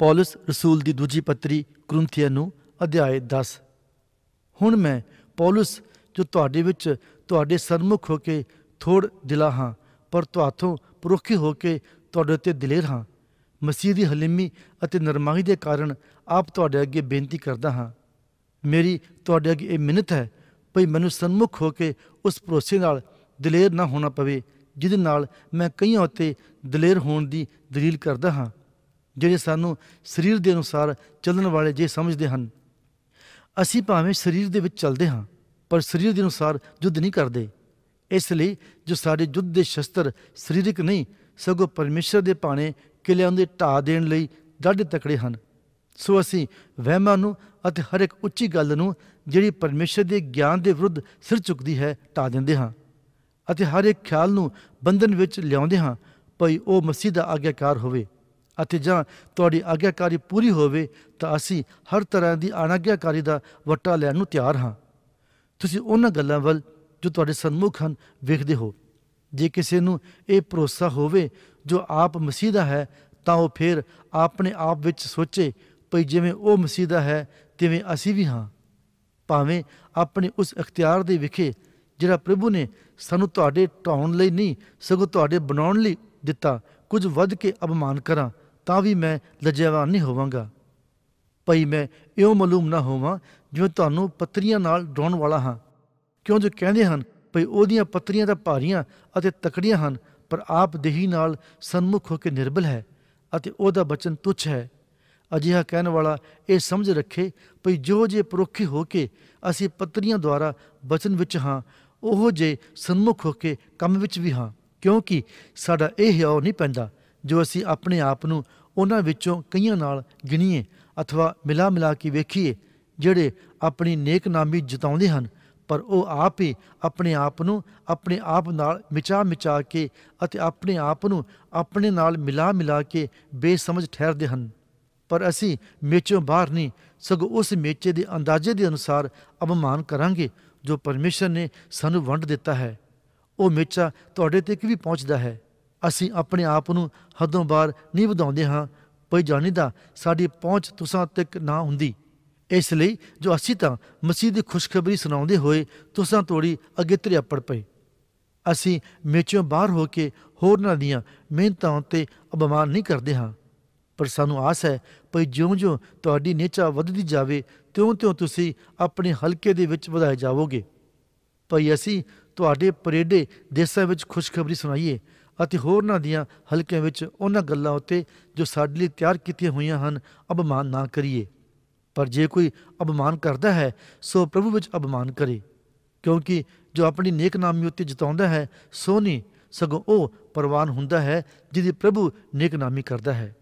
ਪੌਲਸ ਰਸੂਲ ਦੀ ਦੂਜੀ ਪੱਤਰੀ ਕੁਰਿੰਥੀਆਂ ਨੂੰ ਅਧਿਆਇ 10 ਹੁਣ ਮੈਂ ਪੌਲਸ ਜੋ ਤੁਹਾਡੇ ਵਿੱਚ ਤੁਹਾਡੇ ਸਨਮੁਖ ਹੋ ਕੇ ਥੋੜ ਦਿਲਾ ਹਾਂ ਪਰ ਤੁਹਾਥੋਂ ਪਰੋਖੀ ਹੋ ਕੇ ਤੁਹਾਡੇ ਉੱਤੇ ਦਲੇਰ ਹਾਂ ਮਸੀਹ ਦੀ ਹਲੀਮੀ ਅਤੇ ਨਰਮਾਈ ਦੇ ਕਾਰਨ ਆਪ ਤੁਹਾਡੇ ਅੱਗੇ ਬੇਨਤੀ ਕਰਦਾ ਹਾਂ ਮੇਰੀ ਤੁਹਾਡੇ ਅੱਗੇ ਇਹ ਮਿੰਨਤ ਹੈ ਭਈ ਮੈਨੂੰ ਸਨਮੁਖ ਹੋ ਕੇ ਉਸ ਭਰੋਸੇ ਨਾਲ ਦਲੇਰ ਨਾ ਹੋਣਾ ਪਵੇ ਜਿਹਦੇ ਨਾਲ ਮੈਂ ਕਈਆਂ ਉੱਤੇ ਦਲੇਰ ਹੋਣ ਦੀ ਦਲੀਲ ਕਰਦਾ ਹਾਂ ਜਿਹੜੇ ਸਾਨੂੰ ਸਰੀਰ ਦੇ ਅਨੁਸਾਰ ਚੱਲਣ ਵਾਲੇ ਜੇ ਸਮਝਦੇ ਹਨ। ਅਸੀਂ ਭਾਵੇਂ ਸਰੀਰ ਦੇ ਵਿੱਚ ਚੱਲਦੇ ਹਾਂ, ਪਰ ਸਰੀਰ ਦੇ ਅਨੁਸਾਰ ਯੁੱਧ ਨਹੀਂ ਕਰਦੇ। ਇਸ ਲਈ ਜੋ ਸਾਡੇ ਯੁੱਧ ਦੇ ਸ਼ਸਤਰ ਸਰੀਰਕ ਨਹੀਂ, ਸਗੋਂ ਪਰਮੇਸ਼ਰ ਦੇ ਪਾਣੇ ਕਿਲਿਆਂ ਦੇ ਢਾ ਦੇਣ ਲਈ ਡਾਢੇ ਤਕੜੇ ਹਨ। ਸੋ ਅਸੀਂ ਵਹਿਮਾਂ ਨੂੰ ਅਤੇ ਹਰ ਇੱਕ ਉੱਚੀ ਗੱਲ ਨੂੰ ਜਿਹੜੀ ਪਰਮੇਸ਼ਰ ਦੇ ਗਿਆਨ ਦੇ ਵਿਰੁੱਧ ਸਿਰ ਚੁੱਕਦੀ ਹੈ ਢਾ ਦਿੰਦੇ ਹਾਂ ਅਤੇ ਹਰ ਇੱਕ ਖਿਆਲ ਨੂੰ ਬੰਧਨ ਵਿੱਚ ਲਿਆਉਂਦੇ ਹਾਂ, ਭਈ ਉਹ ਮਸੀਹ ਦਾ ਆਗਿਆਕਾਰ ਹੋਵੇ। ਅਤੇ ਜਾਂ ਤੁਹਾਡੀ ਆਗਿਆਕਾਰੀ ਪੂਰੀ ਹੋਵੇ ਤਾਂ ਅਸੀਂ ਹਰ ਤਰ੍ਹਾਂ ਦੀ ਅਨਾਗਿਆਕਾਰੀ ਦਾ ਵਟਾ ਲੈਣ ਨੂੰ ਤਿਆਰ ਹਾਂ। ਤੁਸੀਂ ਉਹਨਾਂ ਗੱਲਾਂ ਵੱਲ ਜੋ ਤੁਹਾਡੇ ਸਨਮੁਖ ਹਨ ਵੇਖਦੇ ਹੋ। ਜੇ ਕਿਸੇ ਨੂੰ ਇਹ ਭਰੋਸਾ ਹੋਵੇ ਜੋ ਆਪ ਮਸੀਹ ਦਾ ਹੈ, ਤਾਂ ਉਹ ਫਿਰ ਆਪਣੇ ਆਪ ਵਿੱਚ ਸੋਚੇ ਭਈ ਜਿਵੇਂ ਉਹ ਮਸੀਹ ਦਾ ਹੈ, ਤਿਵੇਂ ਅਸੀਂ ਵੀ ਹਾਂ। ਭਾਵੇਂ ਆਪਣੇ ਉਸ ਅਖਤਿਆਰ ਦੇ ਵਿਖੇ ਜਿਹੜਾ ਪ੍ਰਭੂ ਨੇ ਸਾਨੂੰ ਤੁਹਾਡੇ ਢਾਉਣ ਲਈ ਨਹੀਂ, ਸਗੋਂ ਤੁਹਾਡੇ ਬਣਾਉਣ ਲਈ ਦਿੱਤਾ ਕੁਝ ਵੱਧ ਕੇ ਅਪਮਾਨ ਕਰਾਂ ਤਾਂ ਵੀ ਮੈਂ ਲਜਿਆਵਾਨ ਨਹੀਂ ਹੋਵਾਂਗਾ। ਭਈ ਮੈਂ ਇਉਂ ਮਾਲੂਮ ਨਾ ਹੋਵਾਂ ਜਿਵੇਂ ਤੁਹਾਨੂੰ ਪੱਤਰੀਆਂ ਨਾਲ ਡਰਾਉਣ ਵਾਲਾ ਹਾਂ। ਕਿਉਂ ਜੋ ਕਹਿੰਦੇ ਹਨ, ਭਈ ਉਹਦੀਆਂ ਪੱਤਰੀਆਂ ਤਾਂ ਭਾਰੀਆਂ ਅਤੇ ਤਕੜੀਆਂ ਹਨ, ਪਰ ਆਪ ਦੇਹੀ ਨਾਲ ਸਨਮੁਖ ਹੋ ਕੇ ਨਿਰਬਲ ਹੈ ਅਤੇ ਉਹਦਾ ਬਚਨ ਤੁੱਛ ਹੈ। ਅਜਿਹਾ ਕਹਿਣ ਵਾਲਾ ਇਹ ਸਮਝ ਰੱਖੇ, ਭਈ ਜੋ ਜੇ ਪਰੋਖੀ ਹੋ ਕੇ ਅਸੀਂ ਪੱਤਰੀਆਂ ਦੁਆਰਾ ਬਚਨ ਵਿੱਚ ਹਾਂ, ਉਹ ਜੇ ਸਨਮੁਖ ਹੋ ਕੇ ਕੰਮ ਵਿੱਚ ਵੀ ਹਾਂ, ਕਿਉਂਕਿ ਸਾਡਾ ਇਹ ਹਿਆਉ ਨਹੀਂ ਪੈਂਦਾ। ਜੋ ਅਸੀਂ ਆਪਣੇ ਆਪ ਨੂੰ ਉਹਨਾਂ ਵਿੱਚੋਂ ਕਈਆਂ ਨਾਲ ਗਿਣੀਏ ਅਥਵਾ ਮਿਲਾ ਮਿਲਾ ਕੇ ਵੇਖੀਏ, ਜਿਹੜੇ ਆਪਣੀ ਨੇਕਨਾਮੀ ਜਿਤਾਉਂਦੇ ਹਨ, ਪਰ ਉਹ ਆਪ ਹੀ ਆਪਣੇ ਆਪ ਨੂੰ ਆਪਣੇ ਆਪ ਨਾਲ ਮਿਚਾ ਮਿਚਾ ਕੇ ਅਤੇ ਆਪਣੇ ਆਪ ਨੂੰ ਆਪਣੇ ਨਾਲ ਮਿਲਾ ਮਿਲਾ ਕੇ ਬੇਸਮਝ ਠਹਿਰਦੇ ਹਨ। ਪਰ ਅਸੀਂ ਮੇਚੋਂ ਬਾਹਰ ਨਹੀਂ, ਸਗੋਂ ਉਸ ਮੇਚੇ ਦੇ ਅੰਦਾਜ਼ੇ ਦੇ ਅਨੁਸਾਰ ਅਪਮਾਨ ਕਰਾਂਗੇ, ਜੋ ਪਰਮੇਸ਼ਰ ਨੇ ਸਾਨੂੰ ਵੰਡ ਦਿੱਤਾ ਹੈ। ਉਹ ਮੇਚਾ ਤੁਹਾਡੇ ਤੱਕ ਵੀ ਪਹੁੰਚਦਾ ਹੈ। ਅਸੀਂ ਆਪਣੇ ਆਪ ਨੂੰ ਹੱਦੋਂ ਬਾਹਰ ਨਹੀਂ ਵਧਾਉਂਦੇ ਹਾਂ। ਕੋਈ ਜਾਣੀਦਾ ਸਾਡੀ ਪਹੁੰਚ ਤੁਸਾਂ ਤੱਕ ਨਾ ਹੁੰਦੀ। ਇਸ ਲਈ ਜੋ ਅਸੀਂ ਤਾਂ ਮਸੀਹ ਦੀ ਖੁਸ਼ਖਬਰੀ ਸੁਣਾਉਂਦੇ ਹੋਏ ਤੁਸਾਂ ਤੋੜੀ ਅੱਗੇ ਤਰਿਆਪੜ ਪਏ। ਅਸੀਂ ਮੇਚੋਂ ਬਾਹਰ ਹੋ ਕੇ ਹੋਰਨਾਂ ਦੀਆਂ ਮਿਹਨਤਾਂ ਉੱਤੇ ਅਪਮਾਨ ਨਹੀਂ ਕਰਦੇ ਹਾਂ। ਪਰ ਸਾਨੂੰ ਆਸ ਹੈ, ਭਈ ਜਿਉਂ-ਜਿਉਂ ਤੁਹਾਡੀ ਨੇਚਾ ਵੱਧਦੀ ਜਾਵੇ, ਤਿਉਂ-ਤਿਉਂ ਤੁਸੀਂ ਆਪਣੇ ਹਲਕੇ ਦੇ ਵਿੱਚ ਵਧਾਏ ਜਾਵੋਗੇ। ਭਈ ਅਸੀਂ ਤੁਹਾਡੇ ਪਰੇਡੇ ਦੇਸਾਂ ਵਿੱਚ ਖੁਸ਼ਖਬਰੀ ਸੁਣਾਈਏ ਅਤੇ ਹੋਰਨਾਂ ਦੀਆਂ ਹਲਕਿਆਂ ਵਿੱਚ ਉਹਨਾਂ ਗੱਲਾਂ ਉੱਤੇ ਜੋ ਸਾਡੇ ਲਈ ਤਿਆਰ ਕੀਤੀਆਂ ਹੋਈਆਂ ਹਨ, ਅਪਮਾਨ ਨਾ ਕਰੀਏ। ਪਰ ਜੇ ਕੋਈ ਅਪਮਾਨ ਕਰਦਾ ਹੈ, ਸੋ ਪ੍ਰਭੂ ਵਿੱਚ ਅਪਮਾਨ ਕਰੇ। ਕਿਉਂਕਿ ਜੋ ਆਪਣੀ ਨੇਕਨਾਮੀ ਉੱਤੇ ਜਤਾਉਂਦਾ ਹੈ, ਸੋ ਨਹੀਂ, ਸਗੋਂ ਉਹ ਪਰਵਾਨ ਹੁੰਦਾ ਹੈ, ਜਿਹਦੀ ਪ੍ਰਭੂ ਨੇਕਨਾਮੀ ਕਰਦਾ ਹੈ।